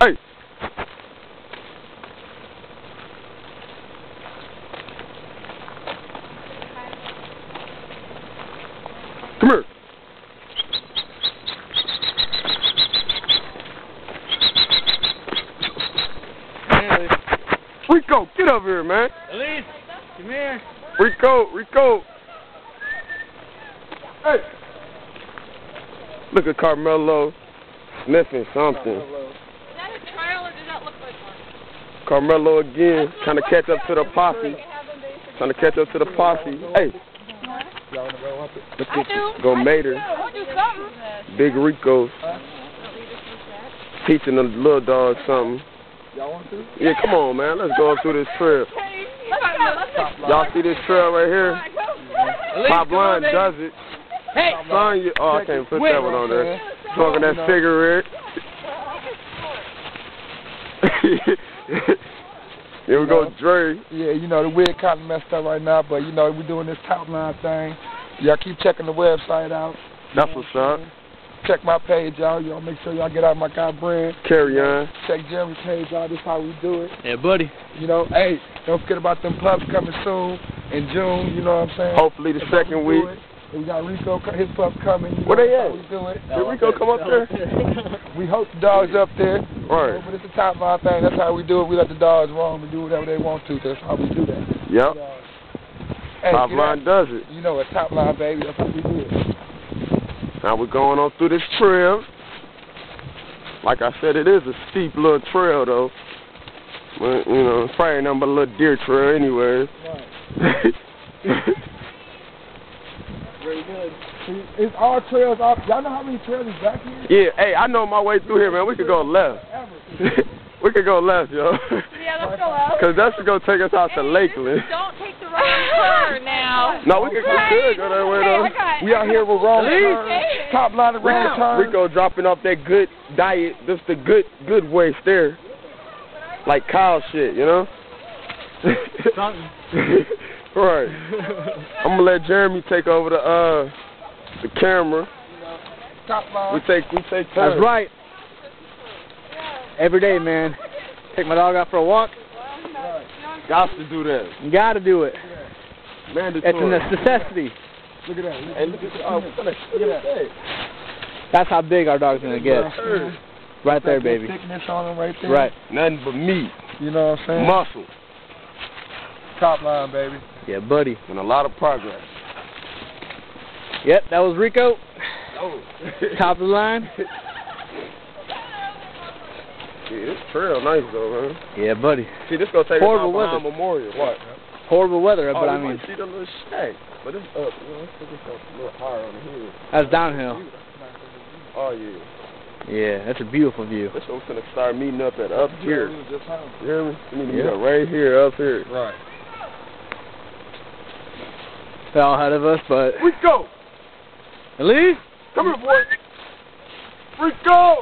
Hey. Come here. Rico, get over here, man. Elise, come here. Rico, Rico. Hey. Look at Carmelo sniffing something. Is that a trial or does that look like one? Carmelo again, trying to catch up to the posse. Trying to catch up to the posse. Hey, look at go Mater, I'll do something. Big Rico, teaching the little dog something. Y'all want to? Yeah, come on, man. Let's go up through this trail. Let's go. Let's go. Y'all see this trail right here? Top Line does it. Hey. Son, oh, I can't put that one on there. Smoking that cigarette. Here we go, Dre. Yeah, you know, the wig kind of messed up right now, but, you know, we're doing this top line thing. Y'all keep checking the website out. That's what's up. Check my page out. Y'all make sure y'all get out my guy brand. Carry on. Check Jeremy's page out. This how we do it. Yeah, buddy. You know, hey, don't forget about them pups coming soon in June. You know what I'm saying? Hopefully the That's how second we do week. We got Rico, his pup coming. You Where they at? We do it. Did Rico come up there? We hope the dogs up there. Right. But it's a top line thing. That's how we do it. We let the dogs roam and do whatever they want to. That's how we do that. Yep. Hey, Top line out. does it. You know, a top line, baby. That's what we do. Now we're going on through this trail. Like I said, it is a steep little trail though. But, you know, it's probably nothing but a little deer trail anyway. Very good. It's all trails off. Y'all know how many trails is back here? yeah, hey, I know my way through here, man. We could go left. we could go left, yo. Yeah, let's go out. Cause that's gonna take us out to Lakeland. Don't take the wrong turn now. No, we could we could go that way though. got. We out here with wrong Elise. turns. Top line of wrong turns. Rico dropping off that good diet, just the good good waste there. Like cow shit, you know? Something. right. I'm gonna let Jeremy take over the uh the camera. Top We take we take turns. That's right. Every day, man. Take my dog out for a walk. Got to do that. You gotta do it. Mandatory. It's a necessity. Look at that. Hey, look at oh, look at that. That's how big our dog's gonna get. Right there, baby. Thickness on them right there. Right. Nothing but meat, You know what I'm saying? muscle, Top line, baby. Yeah, buddy. and a lot of progress. Yep, that was Rico. Oh. Top of the line. Yeah, this trail nice though, man. Yeah, buddy. See, this gonna take Horrible us out behind weather. Memorial. What? Horrible weather, oh, but you I mean, see the little shack, but it's up. You know, let's take this up a little higher on the hill. that's downhill. Oh yeah. Yeah, that's a beautiful view. That's what we're gonna start meeting up at up here. Just You hear me? We need to meet Yeah. up right here, up here. Right. They're all ahead of us, but We go. Elise. Come here, boy. We go.